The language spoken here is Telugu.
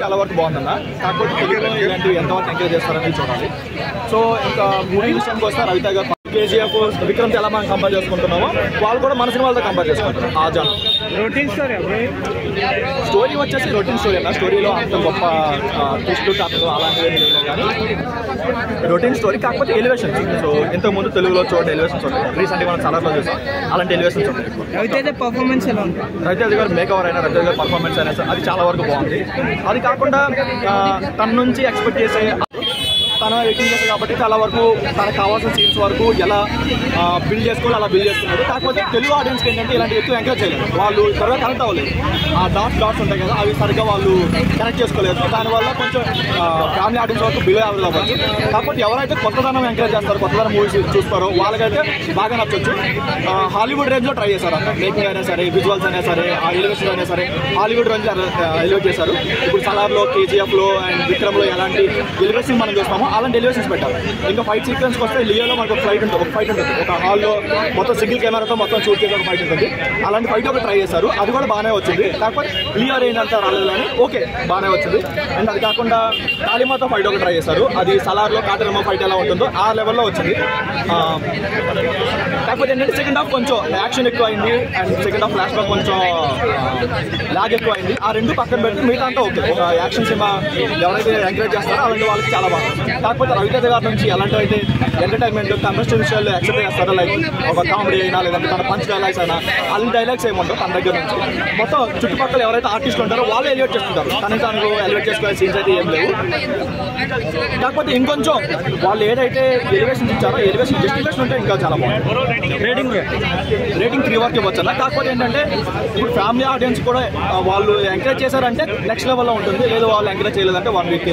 చాలా వరకు బాగుందన్న. కాకపోతే తెలుగులో ఇలాంటివి ఎంతవరకు ఎంకరేజ్ చేస్తారని చూడాలి. సో ఇంకా మూవీ విషయానికి వస్తే రవిత గారు కేజీఎఫ్ విక్రమ్ ఎలా మనం కంపేర్ చేసుకుంటున్నామో? వాళ్ళు కూడా మన సినిమాలతో కంపేర్ చేసుకుంటారు ఆ జాన్. రొటీన్ స్టోరీ స్టోరీ వచ్చేసి రొటీన్ స్టోరీ అన్న. స్టోరీలో అంత గొప్ప ట్విస్ట్ కథలు అలాంటివి కానీ రొటీన్ స్టోరీ కాకపోతే ఎలివేషన్ సో ఇంతకు ముందు తెలుగులో చూడండి ఎలివేషన్స్ ఉంటాయి. రీసెంట్గా మనం చాలా రోజులు చూసాం. అలాంటి ఎలివేషన్స్ ఉంటాయి రవితేజ పర్ఫార్మెన్స్ ఎలా ఉంది? రవితేజ గారు మేకవర్ అయినా రవితేజ గారి పర్ఫార్మెన్స్ అయినా సరే అది చాలా వరకు బాగుంది. అది కాకుండా తన నుంచి ఎక్స్పెక్ట్ చేసే తన ఎడిటింగ్ చేస్తారు కాబట్టి చాలా వరకు తనకు కావాల్సిన సీన్స్ వరకు ఎలా బిల్డ్ చేసుకోవాలి అలా బిల్డ్ చేసుకున్నారు కాకపోతే తెలుగు ఆడియన్స్కి ఏంటంటే ఇలాంటి ఎక్కువ ఎంకరేజ్ చేయలేదు వాళ్ళు త్వరగా కనెక్ట్ అవ్వలేదు. ఆ డాట్స్ డాట్స్ ఉంటాయి కదా అవి సరిగ్గా వాళ్ళు కనెక్ట్ చేసుకోలేదు. దానివల్ల కొంచెం ఫ్యామిలీ ఆడియన్స్ వరకు బిలో యావరేజ్ అవ్వచ్చు. కాకపోతే ఎవరైతే కొత్తదనం ఎంకరేజ్ చేస్తారో కొత్తదనం మూవీస్ చూస్తారో వాళ్ళకైతే బాగా నచ్చొచ్చు. హాలీవుడ్ రేంజ్లో ట్రై చేశారు అంటే. మేకింగ్ అయినా సరే విజువల్స్ అయినా సరే ఆ ఎలివేషన్ అయినా సరే హాలీవుడ్ రేంజ్ ఎలివేట్ చేశారు. ఇప్పుడు సలార్లో కేజీఎఫ్లో అండ్ విక్రమ్లో ఎలాంటి ఎలివేషన్ మనం చూస్తామో అలాంటి ఎలివేషన్స్ పెట్టారు ఇంకా ఫైట్ సీక్వెన్స్కి వస్తే లియోలో మనకు ఒక ఫైట్ ఉంటుంది ఒక ఫైట్ ఉంటుంది. ఒక హాల్లో మొత్తం సింగిల్ కెమెరాతో మొత్తం షూట్ చేసే ఒక ఫైట్ ఉంటుంది. అలాంటి ఫైట్ ఒక ట్రై చేశారు. అది కూడా బాగానే వచ్చింది. కాకపోతే లియో రేంజ్ అంతా రాలేదు కానీ ఓకే బాగానే వచ్చింది. అండ్ అది కాకుండా కాళీమాతో ఫైట్ ఒక ట్రై చేశారు. అది సలార్లో కాటరమ్మ ఫైట్ ఎలా ఉంటుందో ఆ లెవెల్లో వచ్చింది. కాకపోతే ఏంటంటే సెకండ్ హాఫ్ కొంచెం యాక్షన్ ఎక్కువ అయింది అండ్ సెకండ్ హాఫ్ ఫ్లాష్ కొంచెం లాగ్ ఎక్కువ అయింది ఆ రెండు పక్కన పెడితే మిగతా అంతా ఓకే ఒక యాక్షన్ సినిమా ఎవరైతే ఎంకరేజ్ చేస్తారో అలాంటి వాళ్ళకి చాలా బాగుంది కాకపోతే రవితేజ గారి నుంచి ఎలాంటి అయితే ఎంటర్టైన్మెంట్ కమర్షియల్ విషయాలు యాక్సెప్ట్ చేస్తారో లైక్ ఒక కామెడీ అయినా లేదంటే తన పంచ్ డైలాగ్స్ అయినా అలాంటి డైలాగ్స్ ఏముంటారు తన దగ్గర నుంచి. మొత్తం చుట్టుపక్కల ఎవరైతే ఆర్టిస్టులు ఉంటారో వాళ్ళు ఎలివేట్ చేసుకుంటారు తనకి తనకు ఎలివేట్ చేసుకునే సీన్స్ అయితే ఏం లేవు. కాకపోతే ఇంకొంచెం వాళ్ళు ఏదైతే ఎలివేషన్ ఇచ్చారో ఎలివేషన్ జస్టిఫికేషన్ ఉంటే ఇంకా చాలా బాగుంది రేటింగ్ రేటింగ్ త్రీ వరకు ఇవ్వచ్చు అన్న కాకపోతే ఏంటంటే ఇప్పుడు ఫ్యామిలీ ఆడియన్స్ కూడా వాళ్ళు ఎంకరేజ్ చేశారంటే నెక్స్ట్ లెవెల్లో ఉంటుంది. లేదు వాళ్ళు ఎంకరేజ్ చేయలేదంటే వన్ వీక్